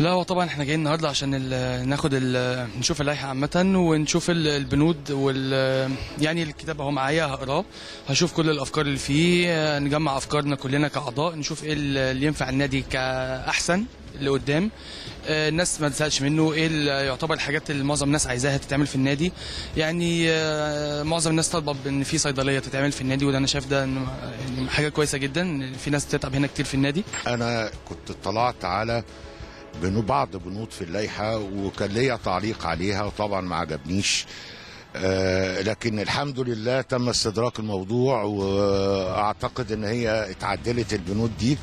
لا هو طبعا إحنا جايين النهارده عشان ال- ناخد ال- نشوف اللائحة عامة ونشوف ال- البنود وال يعني الكتاب أهو معايا هقراه. هشوف كل الأفكار اللي فيه نجمع أفكارنا كلنا كأعضاء نشوف إيه اللي ينفع النادي كأحسن اللي قدام. آه، الناس ما تزهقش منه إيه اللي يعتبر الحاجات اللي معظم الناس عايزاها تتعمل في النادي. يعني آه، معظم الناس طالبة إن في صيدلية تتعمل في النادي وده أنا شايف ده يعني حاجة كويسة جدا في ناس بتتعب هنا كتير في النادي. أنا كنت اطلعت على بعض بنود في اللائحة وكان ليا تعليق عليها وطبعا ما عجبنيش. آه لكن الحمد لله تم استدراك الموضوع وأعتقد إن هي اتعدلت البنود دي.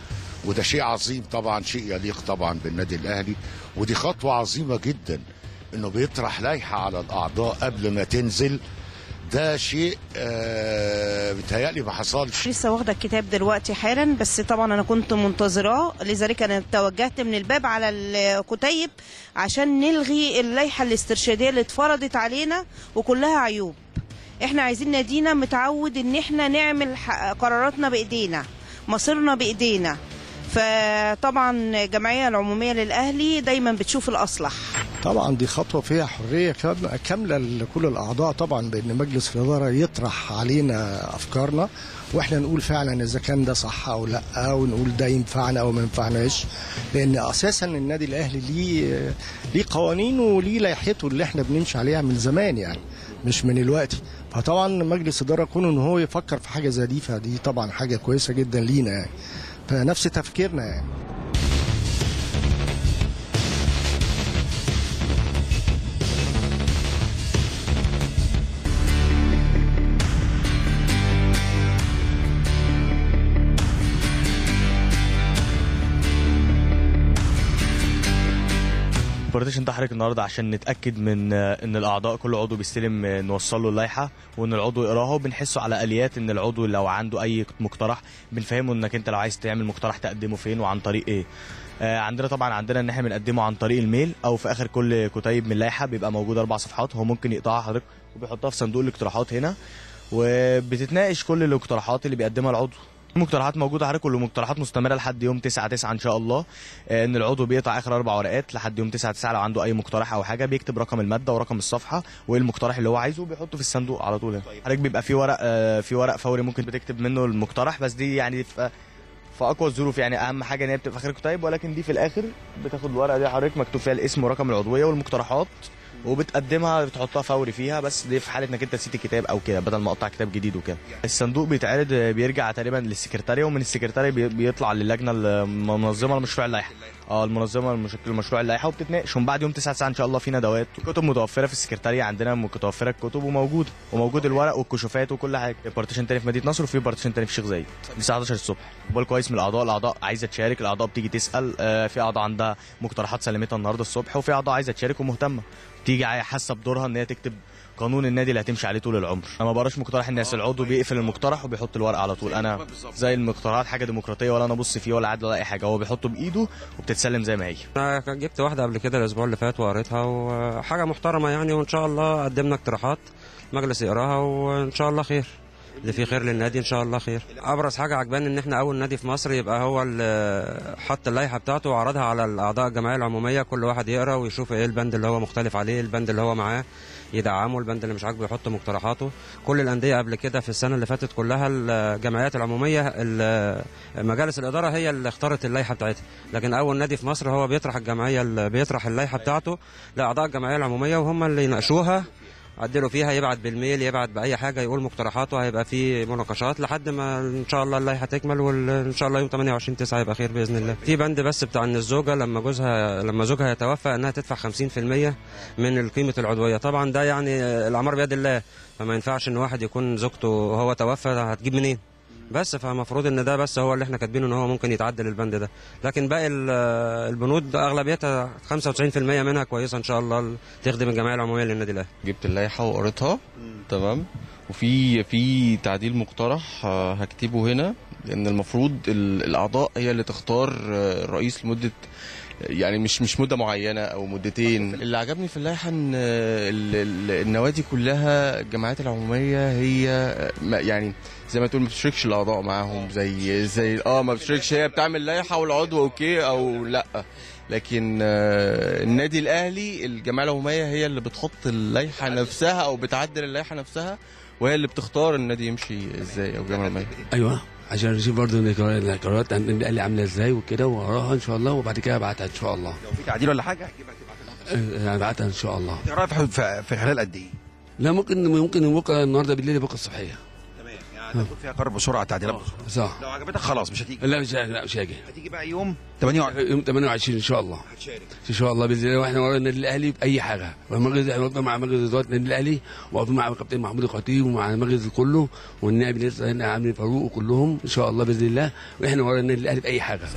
وده شيء عظيم طبعا شيء يليق طبعا بالنادي الأهلي. ودي خطوة عظيمة جدا إنه بيطرح لائحة على الأعضاء قبل ما تنزل. ده شيء آه بيتهيألي ما حصلش. لسه واخدة الكتاب دلوقتي حالا بس طبعا أنا كنت منتظراه. لذلك أنا توجهت من الباب على الكتيب عشان نلغي اللائحة الاسترشادية اللي اتفرضت علينا وكلها عيوب. إحنا عايزين نادينا متعود إن إحنا نعمل قراراتنا بإيدينا مصيرنا بإيدينا. فطبعا الجمعية العمومية للأهلي دايما بتشوف الأصلح. طبعا دي خطوة فيها حرية كام- كاملة لكل الأعضاء طبعا بأن مجلس الإدارة يطرح علينا أفكارنا وإحنا نقول فعلا إذا كان ده صح أو لأ ونقول ده ينفعنا أو ما ينفعناش. لأن أساسا النادي الأهلي ليه ليه قوانينه وليه لائحته اللي إحنا بنمشي عليها من زمان يعني مش من الوقت. فطبعا مجلس إدارة كونه إن هو يفكر في حاجة زي دي فدي طبعا حاجة كويسة جدا لينا يعني. فنفس تفكيرنا يعني. ال partition ده حضرتك النهارده عشان نتأكد من آه، إن الأعضاء كل عضو بيستلم آه، نوصل له اللائحة وإن العضو يقراها وبنحسه على آليات إن العضو لو عنده أي مقترح بنفهمه إنك أنت لو عايز تعمل مقترح تقدمه فين وعن طريق إيه. آه، عندنا طبعا عندنا إن إحنا بنقدمه عن طريق ال mail أو في آخر كل كتيب من اللائحة بيبقى موجود أربع صفحات هو ممكن يقطعها حضرتك وبيحطها في صندوق الاقتراحات هنا. وبتتناقش كل الاقتراحات اللي بيقدمها العضو. مقترحات موجودة حضرتك ومقترحات مستمرة لحد يوم 9 9 إن شاء الله آه، إن العضو بيقطع آخر أربع ورقات لحد يوم 9 9 لو عنده أي مقترح أو حاجة بيكتب رقم المادة ورقم الصفحة وإيه المقترح اللي هو عايزه وبيحطه في الصندوق على طول هنا. حضرتك بيبقى في ورق آه، في ورق فوري ممكن بتكتب منه المقترح بس دي يعني في اقوى الظروف يعني أهم حاجة إن هي بتبقى اخر الكتيب ولكن دي في الآخر بتاخد الورقة دي حضرتك مكتوب فيها الاسم ورقم العضوية والمقترحات وبتقدمها بتحطها فوري فيها بس دي في حالة إنك أنت نسيت الكتاب أو كده بدل ما أقطع كتاب جديد وكده. الصندوق بيتعرض بيرجع تقريبا للسكرتارية ومن السكرتارية بي- بيطلع للجنة المنظمة لمشروع اللائحة. آه المنظمة لمش- لمشروع اللائحه وبتتناقش ومن بعد يوم 9 9 إن شاء الله في ندوات كتب متوفرة في السكرتارية عندنا متوفرة الكتب وموجوده وموجود الورق والكشوفات وكل حاجة. partition تاني في مدينة نصر وفي partition تاني في الشيخ زايد. الساعة 11 الصبح. إقبال كويس من الأعضاء. الأعضاء عايزة تشارك. الأعضاء بتيجي تسأل آه، في أعضاء عندها مقترحات سلمتها النهارده الصبح وفي أعضاء عايزة تشارك ومهتمة. تيجي حاسة بدورها إن هي تكتب قانون النادي اللي هتمشي عليه طول العمر. أنا ما بقراش مقترح الناس العضو بيقفل المقترح وبيحط الورقه على طول. أنا زي المقترحات حاجة ديمقراطية ولا أنا أبص فيه ولا عاد ولا أي حاجة. هو بيحطه بإيده وبتتسلم زي ما هي. أنا جبت واحدة قبل كده الأسبوع اللي فات وقريتها وحاجة محترمة يعني. وإن شاء الله قدمنا اقتراحات مجلس يقراها وإن شاء الله خير. اللي فيه خير للنادي إن شاء الله خير. أبرز حاجة عجباني إن إحنا أول نادي في مصر يبقى هو اللي حط اللائحة بتاعته وعرضها على الأعضاء الجمعية العمومية كل واحد يقرأ ويشوف إيه البند اللي هو مختلف عليه البند اللي هو معاه يدعمه البند اللي مش عاجبه يحط مقترحاته. كل الأندية قبل كده في السنة اللي فاتت كلها الجمعيات العمومية ال- مجالس الإدارة هي اللي اختارت اللائحة بتاعتها. لكن أول نادي في مصر هو بيطرح الجمعية بيطرح اللائحة بتاعته لأعضاء الجمعية العمومية وهم اللي يناقشوها. عدلوا فيها يبعت بالميل يبعت بأي حاجة يقول مقترحاته هيبقى في مناقشات لحد ما إن شاء الله اللائحة تكمل وان شاء الله يوم 28 9 يبقى خير بإذن الله. في بند بس بتاع إن الزوجة لما جوزها لما زوجها يتوفى إنها تدفع 50% من قيمه العضوية. طبعا ده يعني الاعمار بيد الله فما ينفعش إن واحد يكون زوجته وهو توفى هتجيب منين؟ بس فالمفروض إن ده بس هو اللي إحنا كاتبينه إن هو ممكن يتعدل البند ده. لكن باقي ال- البنود أغلبيتها 95% منها كويسة إن شاء الله تخدم الجمعية العمومية للنادي الأهلي. جبت اللائحة وقريتها. تمام. وفي في تعديل مقترح آه، هكتبه هنا لأن المفروض ال- الأعضاء هي اللي تختار آه، الرئيس لمدة يعني مش مش مدة معينة أو مدتين. اللي عجبني في اللائحة إن ال- ال- النوادي كلها الجمعيات العمومية هي يعني زي ما تقول ما بتشاركش الأعضاء معاهم زي زي آه ما بتشاركش هي بتعمل لائحة والعضو أوكي أو لأ. لكن آه، النادي الأهلي الجمعيه العمومية هي اللي بتحط اللائحة نفسها أو بتعدل اللائحة نفسها وهي اللي بتختار النادي يمشي إزاي أو الجمعيه العمومية. أيوه. عشان نشوف برضه القرارات عند النادي الاهلي عاملة إزاي وكده وراها إن شاء الله وبعد كده ابعتها إن شاء الله. لو في تعديل ولا حاجة هجيبها تبعتها. أه، هبعتها إن شاء الله. في- في خلال قد إيه؟ لا ممكن ممكن بكرة النهارده بالليل بكرة الصبحية. فيها قرار بسرعة تعديلات بسرعة صح. لو عجبتك خلاص مش هتيجي. لا مش لا مش هاجي هتيجي بقى يوم 28 يوم 28 إن شاء الله. هتشارك. إن شاء الله بإذن الله. وإحنا ورا النادي الأهلي بأي حاجة. ومجلس إحنا مع مجلس إدارة النادي الأهلي واقفين مع الكابتن محمود الخطيب ومع المجلس كله والنائب لسه هنا عامل فاروق وكلهم. إن شاء الله بإذن الله. وإحنا ورا النادي الأهلي بأي حاجة.